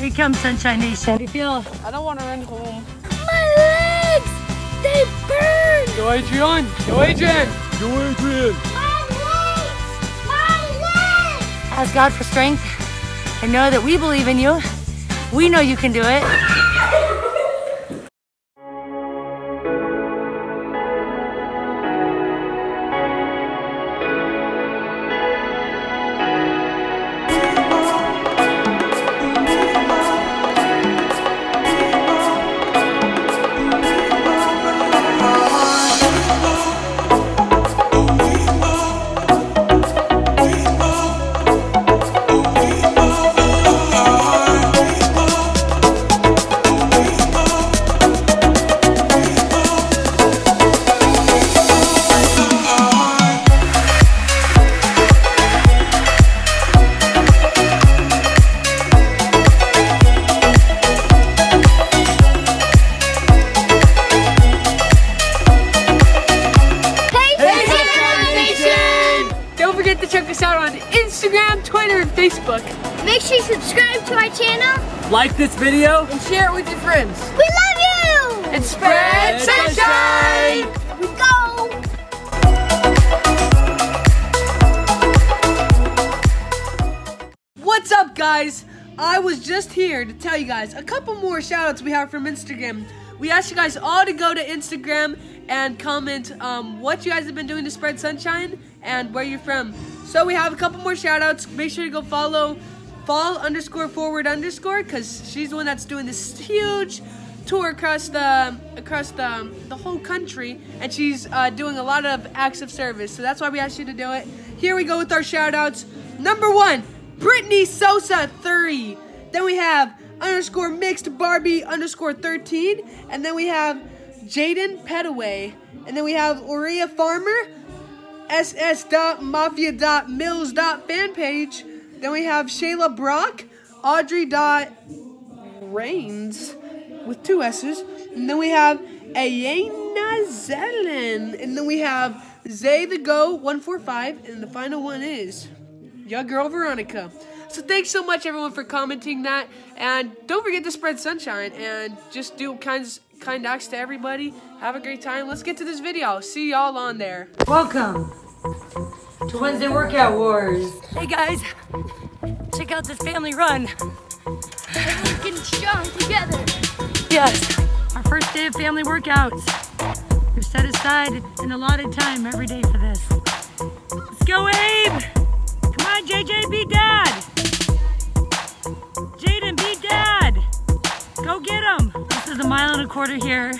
Here you come, Sunshine Nation. How do you feel? I don't want to run home. My legs! They burn! Go Adrian! Go Adrian! Go Adrian! My legs! My legs! Ask God for strength and know that we believe in you. We know you can do it. Forget to check us out on Instagram, Twitter, and Facebook. Make sure you subscribe to our channel. Like this video? And share it with your friends. We love you! And spread sunshine! We go! What's up, guys? I was just here to tell you guys a couple more shout outs we have from Instagram. We asked you guys all to go to Instagram and comment um, what you guys have been doing to spread sunshine and where you're from. So we have a couple more shout outs. Make sure to go follow fall underscore forward underscore because she's the one that's doing this huge tour across the across the, the whole country and she's uh, doing a lot of acts of service so that's why we asked you to do it here we go with our shout outs number one brittany sosa 3 then we have underscore mixed barbie underscore 13 and then we have jaden petaway and then we have Aurea farmer ss.mafia.mills.fan page then we have shayla brock audrey dot Reigns with two S's. And then we have Ayana Zelen. And then we have Zay the Go 145. And the final one is your girl Veronica. So thanks so much everyone for commenting that. And don't forget to spread sunshine and just do kinds kind acts to everybody. Have a great time. Let's get to this video. See y'all on there. Welcome to Wednesday Workout Wars. Hey guys, check out this family run. We're getting strong together. Yes, our first day of family workouts. We've set aside an allotted time every day for this. Let's go, Abe! Come on, JJ, be Dad! Mile and a quarter here.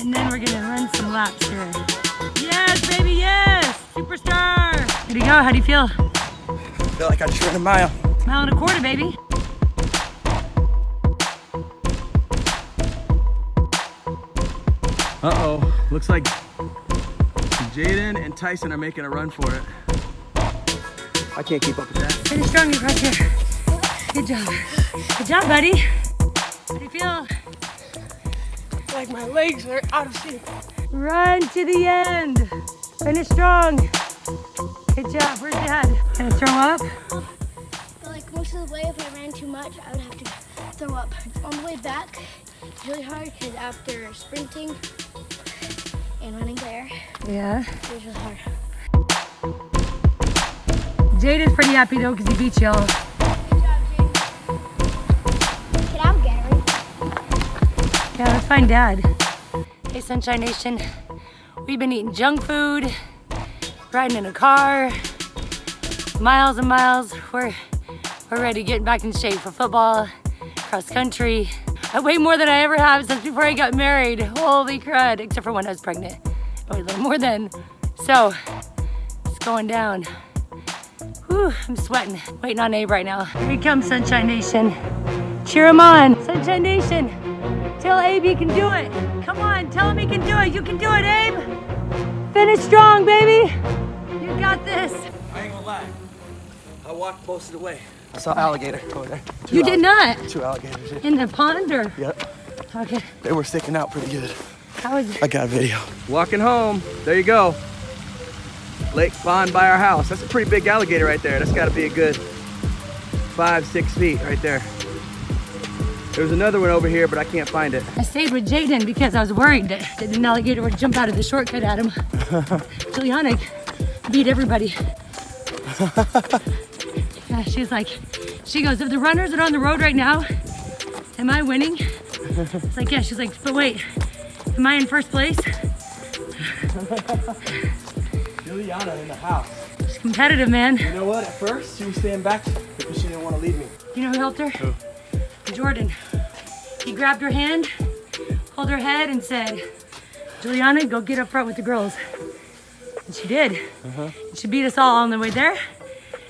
And then we're gonna run some laps here. Yes, baby, yes! Superstar! Here you go, how do you feel? I feel like I just ran a mile. Mile and a quarter, baby. Uh-oh. Looks like Jaden and Tyson are making a run for it. I can't keep up with that. Finish strong, you're right here. Good job. Good job, buddy. How do you feel? Like my legs are out of shape. Run to the end. Finish strong. Good job. Where's Dad? Gonna throw up? Like most of the way, if I ran too much, I would have to throw up. On the way back, it's really hard because after sprinting and running there, Yeah. it was really hard. Jaden's pretty happy though because he beat y'all. Yeah, let's find Dad. Hey, Sunshine Nation. We've been eating junk food, riding in a car, miles and miles. We're, we're ready to get back in shape for football, cross country. Uh, I weigh more than I ever have since before I got married. Holy crud, except for when I was pregnant. I weighed a little more then. So, it's going down. Whew, I'm sweating. Waiting on Abe right now. Here he comes, Sunshine Nation. Cheer him on. Sunshine Nation. Tell Abe he can do it. Come on, tell him he can do it. You can do it, Abe. Finish strong, baby. You got this. I ain't gonna lie. I walked most of the way. I saw alligator over there. Two You did not. Two alligators. yeah. In the pond or? Yep. Okay. They were sticking out pretty good. How is it? I got a video. Walking home. There you go. Lake Pond by our house. That's a pretty big alligator right there. That's got to be a good five, six feet right there. There's another one over here, but I can't find it. I stayed with Jaden because I was worried that, an alligator would jump out of the shortcut at him. Juliana beat everybody. Yeah, she's like, she goes, if the runners are on the road right now, am I winning? It's like, yeah, she's like, but wait, am I in first place? Juliana in the house. She's competitive, man. You know what? At first, she was staying back because she didn't want to leave me. You know who helped her? Who? Jordan. He grabbed her hand, held her head, and said, Juliana, go get up front with the girls. And she did. Uh-huh. She beat us all on the way there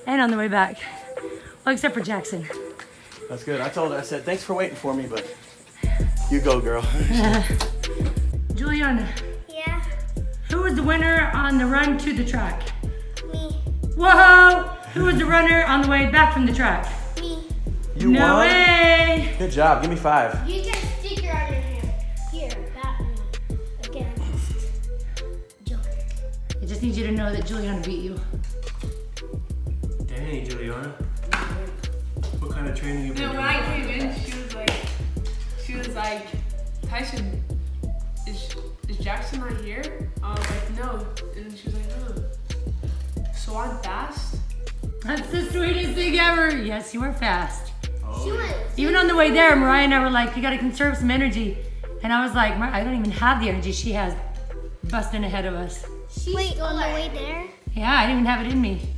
and on the way back. Well, except for Jackson. That's good. I told her, I said, thanks for waiting for me, but you go, girl. Juliana, Yeah, who was the winner on the run to the track? me, Whoa! Who was the runner on the way back from the track? me. You no won. way! Good job. Give me five. You you to know that Juliana beat you. Dang, Juliana. What kind of training you been No, doing? when I came in, she was like, she was like, Tyson, is, is Jackson right here? I was like, no. And she was like, no. So I'm fast? That's the sweetest thing ever. Yes, you were fast. Oh. She. Even on the way there, Mariah and I were like, you gotta conserve some energy. And I was like, I don't even have the energy she has busting ahead of us. She Wait, on the way there? Yeah, I didn't even have it in me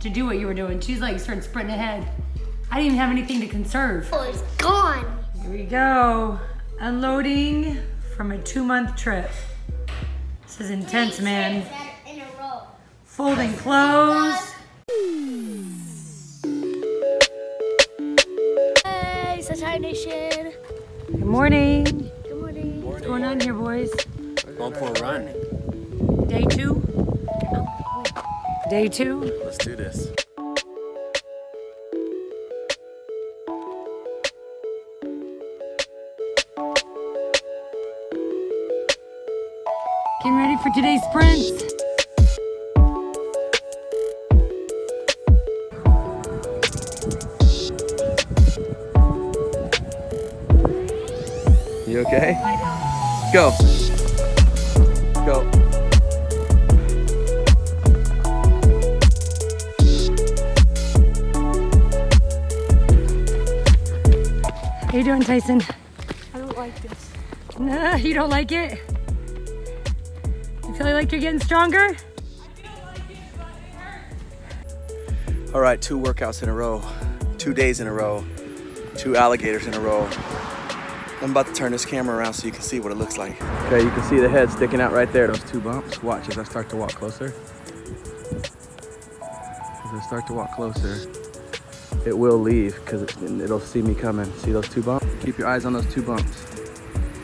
to do what you were doing. She's like, started sprinting ahead. I didn't even have anything to conserve. Oh, it's gone. Here we go. Unloading from a two month trip. This is intense, man. In a row. Folding clothes. Hey, Sunshine Nation. Good morning. Good morning. What's going on here, boys? Going for a run. Day two? Day two? Let's do this. Getting ready for today's sprint. You okay? Go. Go. How you doing, Tyson? I don't like this. Nah, you don't like it? You feel like you're getting stronger? I don't like it. All right, two workouts in a row, two days in a row, two alligators in a row. I'm about to turn this camera around so you can see what it looks like. Okay, you can see the head sticking out right there, those two bumps. Watch as I start to walk closer. As I start to walk closer, it will leave because it, it'll see me coming. See those two bumps? Keep your eyes on those two bumps.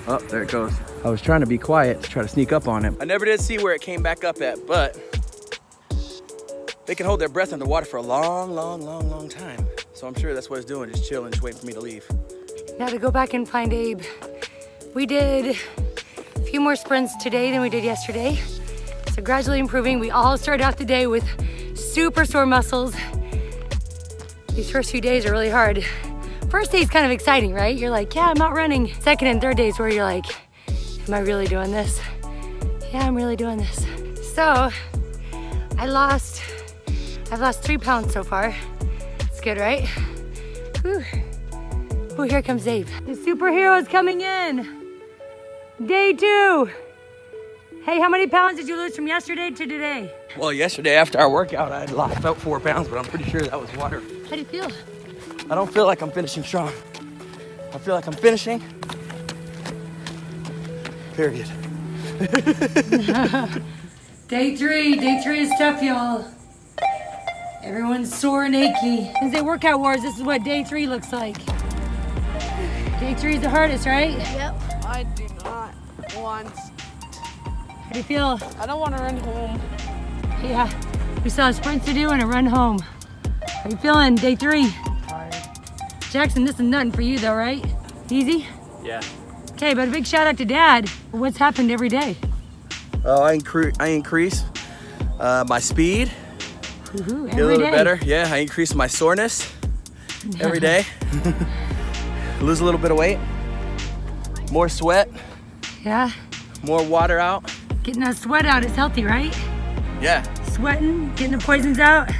Oh, there it goes. I was trying to be quiet to try to sneak up on him. I never did see where it came back up at, but they can hold their breath underwater for a long, long, long, long time. So I'm sure that's what it's doing, just chilling, just waiting for me to leave. Now to go back and find Abe. We did a few more sprints today than we did yesterday. So gradually improving. We all started out the day with super sore muscles. These first few days are really hard. First day's kind of exciting, right? You're like, yeah, I'm out running. Second and third days where you're like, am I really doing this? Yeah, I'm really doing this. So I lost, I've lost three pounds so far. It's good, right? Whew. Oh, here comes Dave. The superhero is coming in. Day two. Hey, how many pounds did you lose from yesterday to today? Well, yesterday after our workout, I lost about four pounds, but I'm pretty sure that was water. How do you feel? I don't feel like I'm finishing strong. I feel like I'm finishing. Period. Day three. Day three is tough, y'all. Everyone's sore and achy. Since they workout wars, this is what day three looks like. Day three is the hardest, right? Yep. I do not want, How do you feel? I don't want to run home. Yeah. We still have sprints to do and a run home. How you feeling? Day three. Jackson, this is nothing for you though, right? Easy? Yeah. Okay, but a big shout out to Dad. What's happened every day? Oh, I, incre- I increase uh, my speed, Woohoo, get a every little bit day. better. Yeah, I increase my soreness every day. lose a little bit of weight, more sweat, Yeah, more water out. getting that sweat out is healthy, right? Yeah. Sweating, getting the poisons out.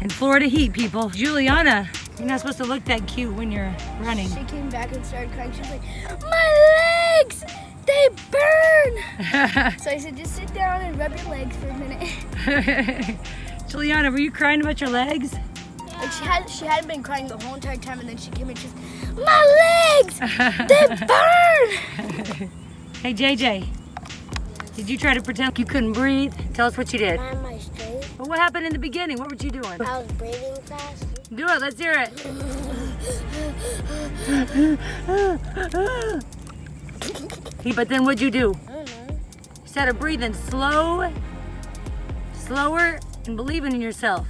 In Florida heat, people. Juliana, you're not supposed to look that cute when you're running. She came back and started crying. She was like, My legs! They burn! so I said, just sit down and rub your legs for a minute. Juliana, were you crying about your legs? Like she had she hadn't been crying the whole entire time and then she came and she's My legs! They burn! Hey, JJ, did you try to pretend you couldn't breathe? Tell us what you did. Am Well, what happened in the beginning? What were you doing? I was breathing fast. Do it, let's hear it. Hey, but then what'd you do? I don't know. You started breathing slow, slower, and believing in yourself.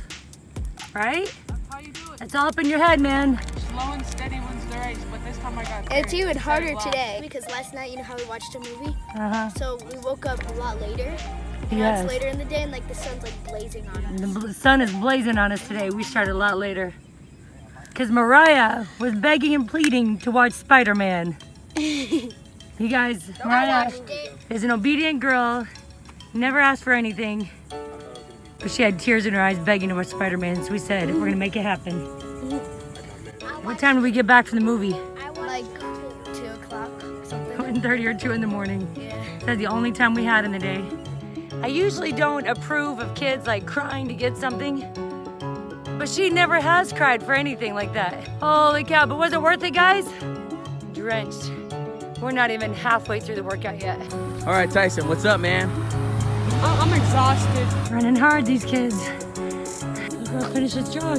Right? That's how you do it. That's all up in your head, man. Slow and steady wins the race, but this time I got It's third. even harder today because last night, you know how we watched a movie? Uh-huh. So we woke up a lot later. And Yes. it's later in the day and like the sun's like blazing on us. The sun is blazing on us today. We started a lot later. Because Mariah was begging and pleading to watch Spider-Man. you guys, Mariah is an obedient girl, never asked for anything. But she had tears in her eyes begging to watch Spider-Man. So we said, we're gonna make it happen. What time did we get back from the movie? Like two o'clock or something. 1.30 or 2 in the morning. Yeah. That's the only time we had in the day. I usually don't approve of kids like crying to get something, but she never has cried for anything like that. Holy cow, but was it worth it, guys? Drenched. We're not even halfway through the workout yet. All right, Tyson, what's up, man? I- I'm exhausted. Running hard, these kids. We're gonna finish this jog.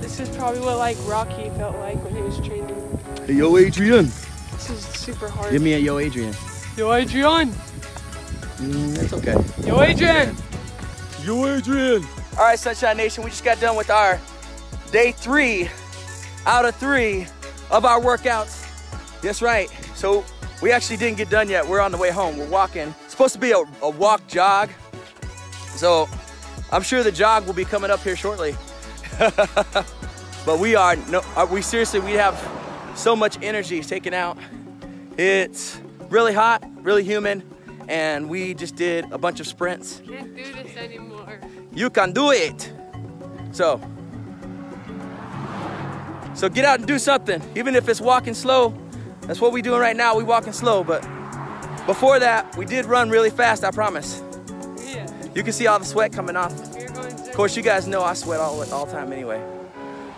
This is probably what like Rocky felt like when he was training. Hey, yo, Adrian. This is super hard. Give me a yo, Adrian. Yo, Adrian. Mm, that's okay. Yo, Adrian. Yo, Adrian. All right, Sunshine Nation, we just got done with our day three out of three of our workouts. That's right. So we actually didn't get done yet. We're on the way home. We're walking. It's supposed to be a, a walk jog. So I'm sure the jog will be coming up here shortly. but we are, no, are we seriously, we have so much energy taken out. It's really hot, really humid, and we just did a bunch of sprints. Can't do this anymore. You can do it. So, so get out and do something, even if it's walking slow. That's what we're doing right now. We walking slow, but before that, we did run really fast. I promise. Yeah. You can see all the sweat coming off. Of course, you guys know I sweat all all the time anyway.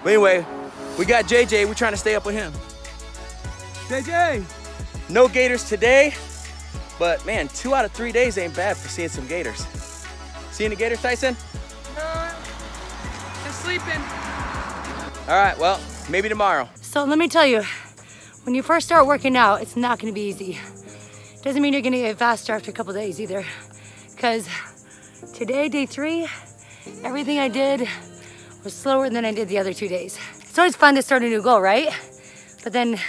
But anyway, we got JJ. We're trying to stay up with him. JJ. No gators today, but man, two out of three days ain't bad for seeing some gators. Seeing the gators, Tyson? No. Just sleeping. All right, well, maybe tomorrow. So let me tell you, when you first start working out, it's not gonna be easy. Doesn't mean you're gonna get faster after a couple days either. Because today, day three, everything I did was slower than I did the other two days. It's always fun to start a new goal, right? But then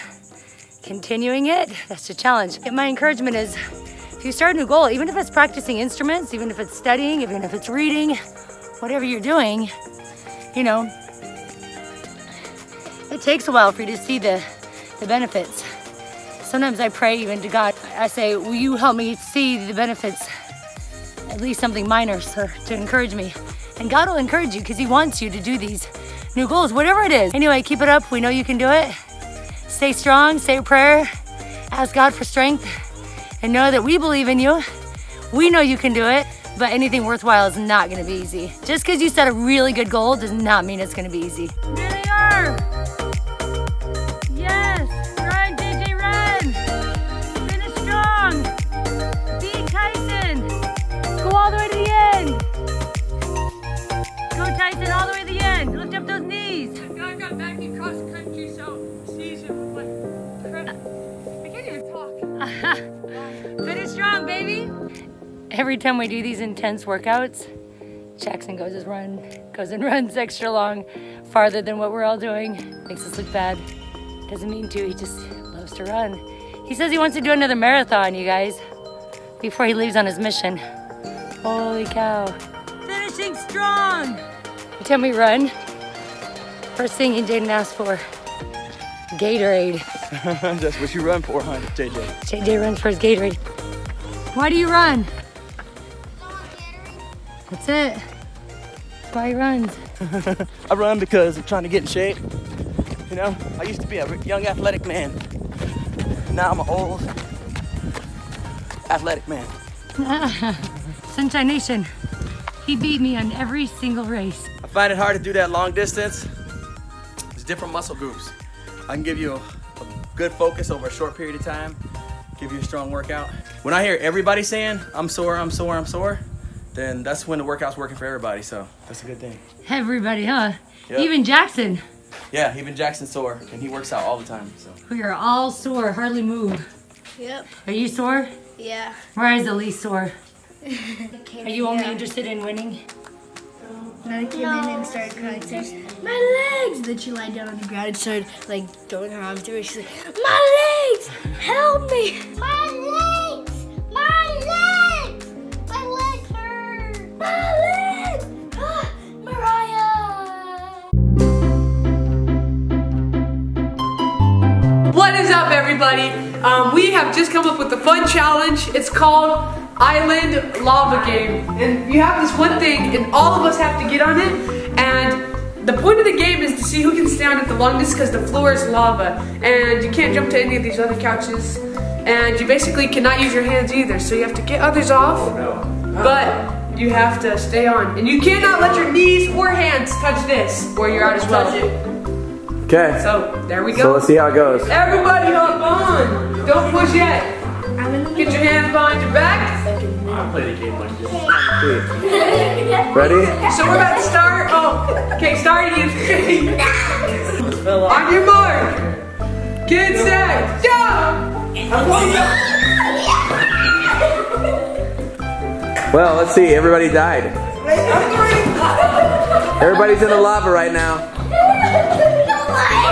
continuing it, that's the challenge. And my encouragement is if you start a new goal, even if it's practicing instruments, even if it's studying, even if it's reading, whatever you're doing, you know, it takes a while for you to see the, the benefits. Sometimes I pray even to God. I say, will you help me see the benefits? At least something minor so, to encourage me. And God will encourage you because he wants you to do these new goals, whatever it is. Anyway, keep it up. We know you can do it. Stay strong, say a prayer, ask God for strength, and know that we believe in you. We know you can do it, but anything worthwhile is not gonna be easy. Just because you set a really good goal does not mean it's gonna be easy. Every time we do these intense workouts, Jackson goes and run, goes and runs extra long, farther than what we're all doing. Makes us look bad. Doesn't mean to, he just loves to run. He says he wants to do another marathon, you guys, before he leaves on his mission. Holy cow. Finishing strong! Every time we run, first thing Jaden asks for Gatorade. That's what you run for, huh, JJ? JJ runs for his Gatorade. Why do you run? That's it. That's why he runs. I run because I'm trying to get in shape. You know, I used to be a young athletic man. Now I'm an old athletic man. Sunshine Nation. He beat me on every single race. I find it hard to do that long distance. There's different muscle groups. I can give you a, a good focus over a short period of time, give you a strong workout. When I hear everybody saying, I'm sore, I'm sore, I'm sore, then that's when the workout's working for everybody, so that's a good thing. Everybody, huh? Yep. Even Jackson. Yeah, even Jackson's sore, and he works out all the time, so. We are all sore, hardly move. Yep. Are you sore? Yeah. Where is the least sore? Are you only interested in winning? And I came in and started crying. Says, my legs! Then she lied down on the ground and started like throwing her arms through. She's like, my legs! Help me! My legs! Hurt! My legs! Mariah! What is up, everybody? Um, we have just come up with a fun challenge. It's called Island Lava Game. And you have this one thing, and all of us have to get on it. And the point of the game is to see who can stand it the longest because the floor is lava. And you can't jump to any of these other couches. And you basically cannot use your hands either. So you have to get others off. No, But you have to stay on. And you cannot let your knees or hands touch this, or you're out as well. Okay, So there we go. so let's see how it goes. Everybody hop on. Don't push yet. I'm in the Get your hands behind your back. I played the game like this. Ready? So we're about to start. Oh, okay, start you. On your mark. Get set. Go. Well, let's see. Everybody died. Everybody's in the lava right now.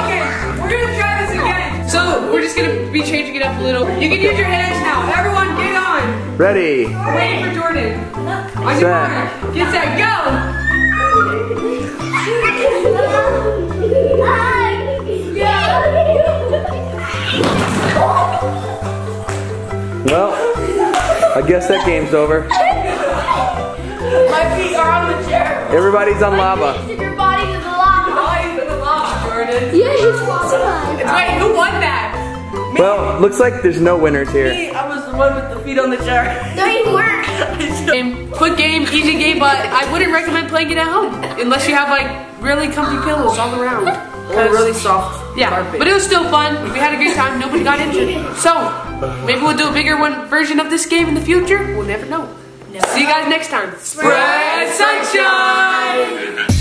Okay, we're gonna try this again. So we're just gonna be changing it up a little. You can use your hands now. Everyone, get on. Ready? We're waiting for Jordan. On your Set. mark. Get set. Go. Well, I guess that game's over. My feet are on the chair. Everybody's on lava. Your body to the lava. Body to the lava, Jordan. Yeah, he's fine. Wait, who won that? Well, looks like there's no winners here. I was the one with the feet on the chair. No, you weren't. Game, quick game, easy game, but I wouldn't recommend playing it at home unless you have like really comfy pillows all around. Or really soft Yeah, carpet. but it was still fun. We had a good time. Nobody got injured. So maybe we'll do a bigger one version of this game in the future. We'll never know. See you guys next time. Spread sunshine.